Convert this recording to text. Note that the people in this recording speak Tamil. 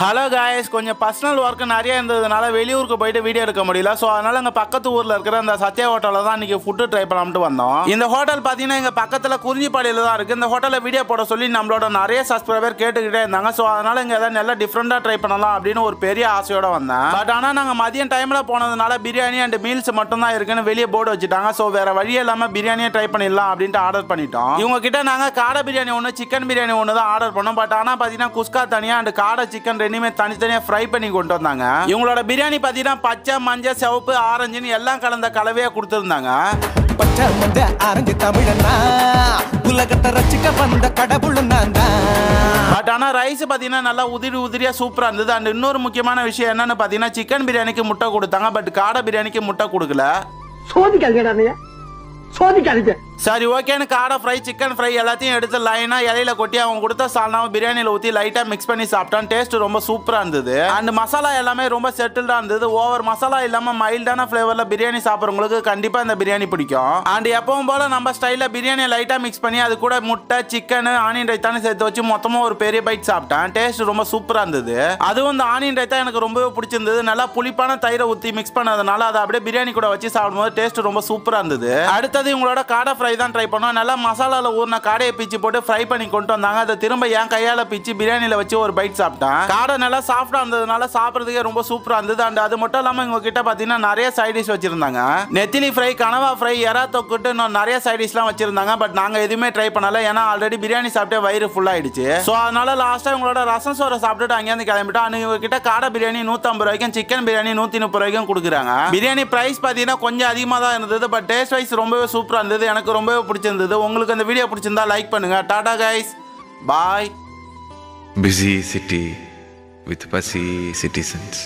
ஹலோ காயஸ் கொஞ்சம் பர்சனல் ஒர்க்கு நிறைய இருந்ததுனால வெளியூருக்கு போயிட்டு வீடியோ எடுக்க முடியல. ஸோ அதனால எங்கள் பக்கத்து ஊரில் இருக்கிற அந்த சத்யா ஹோட்டலில் தான் இன்றைக்கி ஃபுட்டு ட்ரை பண்ணலாம்ட்டு வந்தோம். இந்த ஹோட்டல் பார்த்தீங்கன்னா எங்கள் பக்கத்தில் குறிஞ்சிப்பாடியில் தான் இருக்குது இந்த ஹோட்டலில் வீடியோ போட சொல்லி நம்மளோட நிறைய சப்ஸ்கிரைபர் கேட்டுக்கிட்டே இருந்தாங்க. ஸோ அதனால் இங்கே எதாவது நல்லா டிஃப்ரெண்ட்டாக ட்ரை பண்ணலாம் அப்படின்னு ஒரு பெரிய ஆசையோட வந்தேன். பட் ஆனால் நாங்கள் மதியம் டைமில் போனதுனால பிரியாணி அண்ட் மீல்ஸ் மட்டும் தான் இருக்குன்னு வெளியே போர்டு வச்சுட்டாங்க. ஸோ வேறு வழி இல்லாமல் பிரியாணியை ட்ரை பண்ணிடலாம் அப்படின்ட்டு ஆர்டர் பண்ணிட்டோம். இவங்க கிட்ட நாங்கள் காடை பிரியாணி ஒன்று சிக்கன் பிரியாணி ஒன்று தான் ஆர்டர் பண்ணோம். பட் ஆனால் பார்த்தீங்கன்னா குஸ்கா தனியாக அண்ட் காடை சிக்கன் ரெண்டுமே தனித்தனியாக ஃப்ரை பண்ணி கொண்டு வந்தாங்க. இவங்களோட பிரியாணி பார்த்தீங்கன்னா பச்சை மஞ்சள் சிவப்பு ஆரஞ்சுன்னு எல்லாம் கலந்த கலவையாக கொடுத்துருந்தாங்க. பச்சை மஞ்ச ஆரஞ்சு தமிழனா உலகத்தை ரசிக்க வந்த கடவுள் நான் தான். பட் ஆனால் ரைஸ் பார்த்தீங்கன்னா நல்லா உதிரி உதிரியாக சூப்பராக இருந்தது. அண்ட் இன்னொரு முக்கியமான விஷயம் என்னன்னு பார்த்தீங்கன்னா சிக்கன் பிரியாணிக்கு முட்டை கொடுத்தாங்க. பட் காடை பிரியாணிக்கு முட்டை கொடுக்கல. சோதிக்காதீங்கடா நீங்க சோதிக்காதீங்க. சரி ஓகேன்னு காடை ஃப்ரை சிக்கன் ஃப்ரை எல்லாத்தையும் எடுத்து லைனாக இலையில கொட்டி அவங்க கொடுத்த சால்னாவை பிரியாணியில் ஊற்றி லைட்டாக மிக்ஸ் பண்ணி சாப்பிட்டான். டேஸ்ட் ரொம்ப சூப்பராக இருந்தது. அண்ட் மசாலா எல்லாமே ரொம்ப செட்டில்டாக இருந்தது. ஓவர் மசாலா இல்லாமல் மைல்டான ஃப்ளேவரில் பிரியாணி சாப்பிட்றவங்களுக்கு கண்டிப்பாக இந்த பிரியாணி பிடிக்கும். அண்ட் எப்பவும் போல் நம்ம ஸ்டைலில் பிரியாணியை லைட்டாக மிக்ஸ் பண்ணி அது கூட முட்டை சிக்கன் ஆனியன் ரைத்தானு சேர்த்து வச்சு மொத்தமாக ஒரு பெரிய பைட் சாப்பிட்டேன். டேஸ்ட் ரொம்ப சூப்பராக இருந்தது. அதுவும் இந்த ஆனியன் ரைத்தா எனக்கு ரொம்பவே பிடிச்சிருந்தது. நல்லா புளிப்பான தயிரை ஊற்றி மிக்ஸ் பண்ணதுனால அதை அப்படியே பிரியாணி கூட வச்சு சாப்பிடும்போது டேஸ்ட் ரொம்ப சூப்பராக இருந்தது. அடுத்தது உங்களோட காடை ஃப்ரை தான் ட்ரை பண்ணோம். நல்லா மசாலாவில் ஊறின காடையை பிச்சு போட்டு ஃப்ரை பண்ணி கொண்டு வந்தாங்க. அதை திரும்ப என் கையால் பிச்சு பிரியாணியில் வச்சு ஒரு பைட் சாப்பிட்டேன். காடை நல்லா சாஃப்டாக இருந்ததுனால சாப்பிட்றதுக்கே ரொம்ப சூப்பராக இருந்தது. அண்ட் அது மட்டும் இல்லாமல் இவங்க கிட்ட பார்த்தீங்கன்னா நிறைய சைடிஷ் வச்சுருந்தாங்க. நெத்திலி ஃப்ரை கனவா ஃப்ரை எறா தொக்குட்டு இன்னும் நிறைய சைடிஷ்லாம் வச்சிருந்தாங்க. பட் நாங்கள் எதுவுமே ட்ரை பண்ணல. ஏன்னா ஆல்ரெடி பிரியாணி சாப்பிட்டே வயிறு ஃபுல்லாகிடுச்சு ஆயிடுச்சு. ஸோ அதனால லாஸ்ட்டாக இவங்களோட ரசம் சோறை சாப்பிட்டுட்டு அங்கேருந்து கிளம்பிட்டோம். அன்னைக்கு இவங்க கிட்ட காடை பிரியாணி நூற்றம்பது ரூபாய்க்கும் சிக்கன் பிரியாணி நூற்றி முப்பது ரூபாய்க்கும் கொடுக்குறாங்க. பிரியாணி ப்ரைஸ் பார்த்தீங்கன்னா கொஞ்சம் அதிகமாக தான் இருந்தது. பட் டேஸ்ட் வைஸ் ரொம்பவே சூப்பராக இருந்தது. எனக்கு ரொம்பவே பிடிச்சிருந்தது. உங்களுக்கு அந்த வீடியோ பிடிச்சிருந்தா லைக் பண்ணுங்க. Tata guys bye busy city with பசி சிட்டிசன்ஸ்